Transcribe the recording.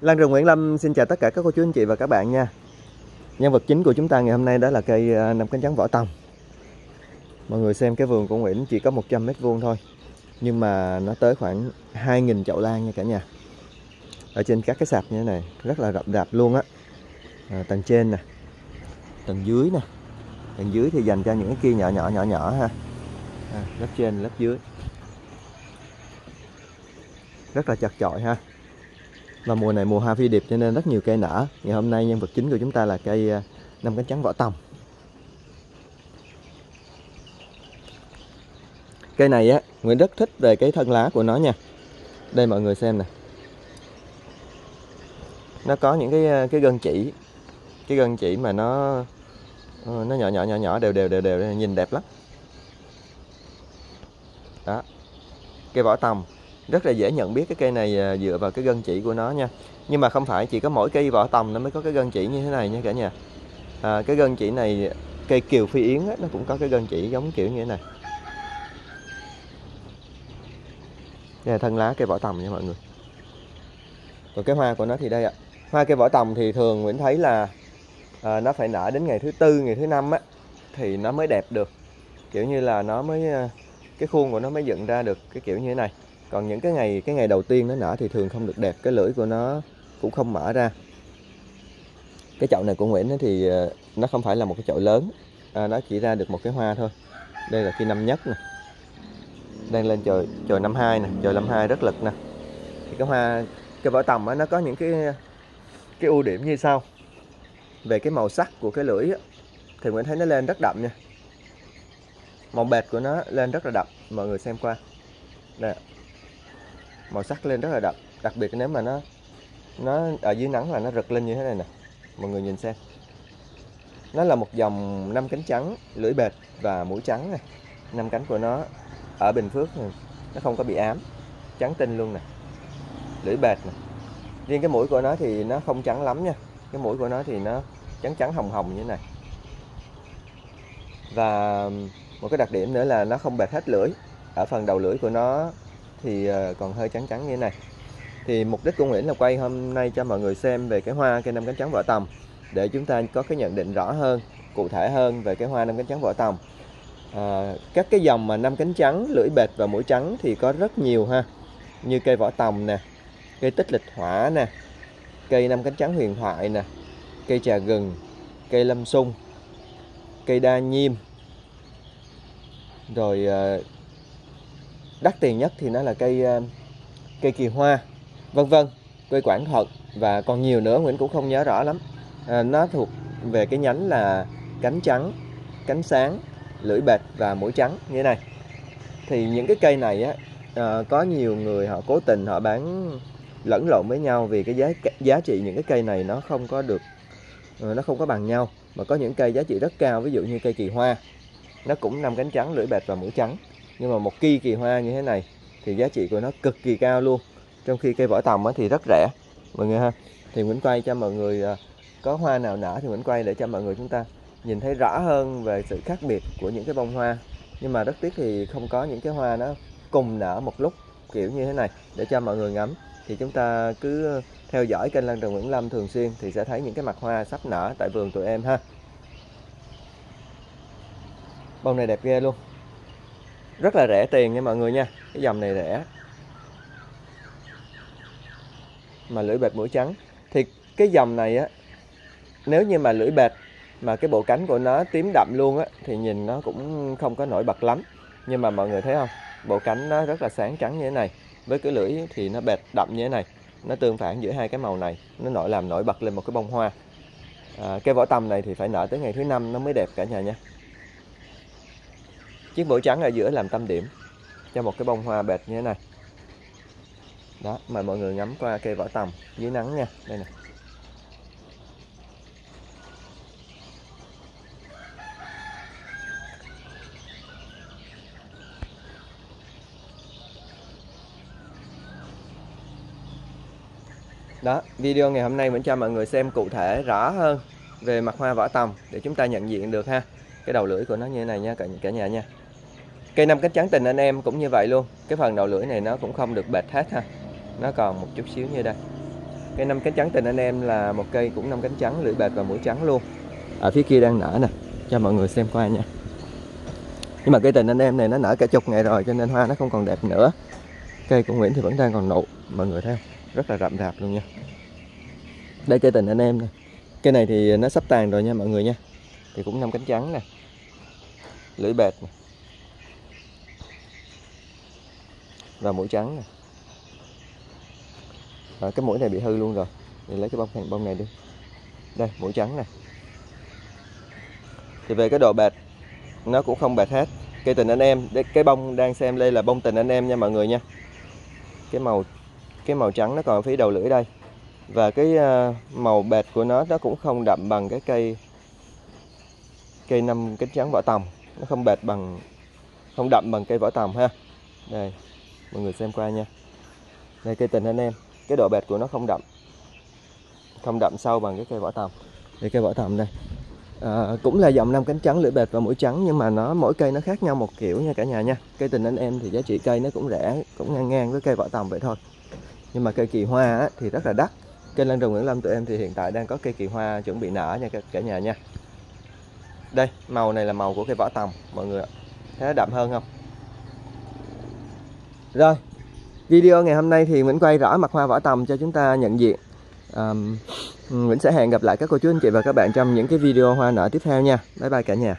Lan Rừng Nguyễn Lâm xin chào tất cả các cô chú anh chị và các bạn nha. Nhân vật chính của chúng ta ngày hôm nay đó là cây à, năm cánh trắng vỏ tòng. Mọi người xem cái vườn của Nguyễn chỉ có 100 mét vuông thôi Nhưng mà nó tới khoảng 2.000 chậu lan nha cả nhà. Ở trên các cái sạp như thế này Rất là rậm rạp luôn á. À, Tầng trên nè Tầng dưới nè. Tầng dưới thì dành cho những cái kia nhỏ nhỏ nhỏ nhỏ ha. À, Lớp trên lớp dưới. Rất là chặt chội ha và mùa này mùa hoa phi điệp cho nên rất nhiều cây nở. Ngày hôm nay nhân vật chính của chúng ta là cây à, năm cánh trắng vỏ tòng. Cây này á, Nguyễn rất thích về cái thân lá của nó nha. Đây mọi người xem nè. Nó có những cái à, cái gân chỉ, cái gân chỉ mà nó ờ, nó nhỏ nhỏ nhỏ nhỏ, đều đều đều đều, nhìn đẹp lắm. Đó. Cây vỏ tòng rất là dễ nhận biết cái cây này à, dựa vào cái gân chỉ của nó nha. Nhưng mà không phải chỉ có mỗi cây vỏ tầm nó mới có cái gân chỉ như thế này nha cả nhà. À, cái gân chỉ này cây kiều phi yến á, nó cũng có cái gân chỉ giống kiểu như thế này. Đây là thân lá cây vỏ tầm nha mọi người. Còn cái hoa của nó thì đây ạ. Hoa cây vỏ tầm thì thường Nguyễn thấy là à, nó phải nở đến ngày thứ tư ngày thứ năm á thì nó mới đẹp được. Kiểu như là nó mới à, cái khuôn của nó mới dựng ra được cái kiểu như thế này còn những cái ngày cái ngày đầu tiên nó nở thì thường không được đẹp cái lưỡi của nó cũng không mở ra. Cái chậu này của Nguyễn thì ờ, nó không phải là một cái chậu lớn. À, nó chỉ ra được một cái hoa thôi. Đây là khi năm nhất nè. Đang lên trời trời năm hai nè trời năm hai rất lực nè. Thì cái hoa cái vỏ tầm á, nó có những cái cái ưu điểm như sau. Về cái màu sắc của cái lưỡi á, thì Nguyễn thấy nó lên rất đậm nha. Màu bệt của nó lên rất là đậm mọi người xem qua. Nè màu sắc lên rất là đậm. Đặc biệt nếu mà nó nó ở dưới nắng là nó rực lên như thế này nè. Mọi người nhìn xem. Nó là một dòng năm cánh trắng lưỡi bệt và mũi trắng này. Năm cánh của nó ở Bình Phước này, nó không có bị ám. Trắng tinh luôn nè. Lưỡi bệt nè. Riêng cái mũi của nó thì nó không trắng lắm nha. Cái mũi của nó thì nó trắng trắng hồng hồng như thế này. Và một cái đặc điểm nữa là nó không bệt hết lưỡi. Ở phần đầu lưỡi của nó thì ờ, còn hơi trắng trắng như thế này. Thì mục đích của Nguyễn là quay hôm nay cho mọi người xem về cái hoa cây năm cánh trắng vỏ tầm để chúng ta có cái nhận định rõ hơn cụ thể hơn về cái hoa năm cánh trắng vỏ tầm à, các cái dòng mà năm cánh trắng lưỡi bệt và mũi trắng thì có rất nhiều ha. Như cây vỏ tầm nè cây tích lịch hỏa nè cây năm cánh trắng huyền thoại nè cây trà gừng cây lâm sung cây đa nhiêm. Rồi ờ, đắt tiền nhất thì nó là cây ờ, cây kỳ hoa vân vân cây quảng thuận và còn nhiều nữa Nguyễn cũng không nhớ rõ lắm. À, nó thuộc về cái nhánh là cánh trắng cánh sáng lưỡi bệt và mũi trắng như thế này. Thì những cái cây này á à, có nhiều người họ cố tình họ bán lẫn lộn với nhau vì cái giá giá trị những cái cây này nó không có được nó không có bằng nhau. Mà có những cây giá trị rất cao ví dụ như cây kỳ hoa nó cũng năm cánh trắng lưỡi bệt và mũi trắng nhưng mà một kỳ kỳ hoa như thế này thì giá trị của nó cực kỳ cao luôn. Trong khi cây vỏ tầm thì rất rẻ. Mọi người ha, thì Nguyễn quay cho mọi người à, có hoa nào nở thì Nguyễn quay để cho mọi người chúng ta nhìn thấy rõ hơn về sự khác biệt của những cái bông hoa. Nhưng mà rất tiếc thì không có những cái hoa nó cùng nở một lúc, kiểu như thế này. Để cho mọi người ngắm, thì chúng ta cứ theo dõi kênh Lan Trần Nguyễn Lâm thường xuyên thì sẽ thấy những cái mặt hoa sắp nở tại vườn tụi em ha. Bông này đẹp ghê luôn rất là rẻ tiền nha mọi người nha. Cái dòng này rẻ. Mà lưỡi bệt mũi trắng. Thì cái dòng này á nếu như mà lưỡi bệt mà cái bộ cánh của nó tím đậm luôn á thì nhìn nó cũng không có nổi bật lắm. Nhưng mà mọi người thấy không? Bộ cánh nó rất là sáng trắng như thế này. Với cái lưỡi thì nó bệt đậm như thế này. Nó tương phản giữa hai cái màu này. Nó nổi làm nổi bật lên một cái bông hoa. À, cái vỏ tầm này thì phải nở tới ngày thứ năm nó mới đẹp cả nhà nha chiếc mũi trắng ở giữa làm tâm điểm cho một cái bông hoa bệt như thế này. Đó mời mọi người ngắm qua cây vỏ tầm dưới nắng nha. Đây nè. Đó video ngày hôm nay vẫn cho mọi người xem cụ thể rõ hơn về mặt hoa vỏ tầm để chúng ta nhận diện được ha. Cái đầu lưỡi của nó như thế này nha cả, cả nhà nha cây năm cánh trắng tình anh em cũng như vậy luôn. Cái phần đầu lưỡi này nó cũng không được bệt hết ha. Nó còn một chút xíu như đây. Cây năm cánh trắng tình anh em là một cây cũng năm cánh trắng, lưỡi bệt và mũi trắng luôn. Ở phía kia đang nở nè, cho mọi người xem qua nha. Nhưng mà cây tình anh em này nó nở cả chục ngày rồi, cho nên hoa nó không còn đẹp nữa. Cây của Nguyễn thì vẫn đang còn nụ, mọi người thấy không? Rất là rậm rạp luôn nha. Đây cây tình anh em nè. Cây này thì nó sắp tàn rồi nha mọi người nha. Thì cũng năm cánh trắng nè. Lưỡi bệt này. Và mũi trắng này, à, cái mũi này bị hư luôn rồi. Thì lấy cái bông này bông này đi. Đây mũi trắng này, thì về cái độ bệt nó cũng không bệt hết. Cây tình anh em cái bông đang xem đây là bông tình anh em nha mọi người nha. Cái màu cái màu trắng nó còn ở phía đầu lưỡi đây. Và cái à, màu bệt của nó nó cũng không đậm bằng cái cây cây năm cánh trắng vỏ tòng. Nó không bệt bằng không đậm bằng cây vỏ tòng ha. Đây mọi người xem qua nha. Đây cây tình anh em. Cái độ bệt của nó không đậm. Không đậm sâu bằng cái cây vỏ tầm đây cây vỏ tầm đây. À, cũng là dòng năm cánh trắng lưỡi bệt và mũi trắng nhưng mà nó mỗi cây nó khác nhau một kiểu nha cả nhà nha. Cây tình anh em thì giá trị cây nó cũng rẻ cũng ngang ngang với cây vỏ tầm vậy thôi. Nhưng mà cây kỳ hoa á, thì rất là đắt. Kênh Lan Rừng Nguyễn Lâm tụi em thì hiện tại đang có cây kỳ hoa chuẩn bị nở nha cả nhà nha. Đây màu này là màu của cây vỏ tầm mọi người ạ. Thấy nó đậm hơn không? Rồi video ngày hôm nay thì Nguyễn quay rõ mặt hoa vỏ tầm cho chúng ta nhận diện. Um, Nguyễn sẽ hẹn gặp lại các cô chú anh chị và các bạn trong những cái video hoa nở tiếp theo nha. Bye bye cả nhà.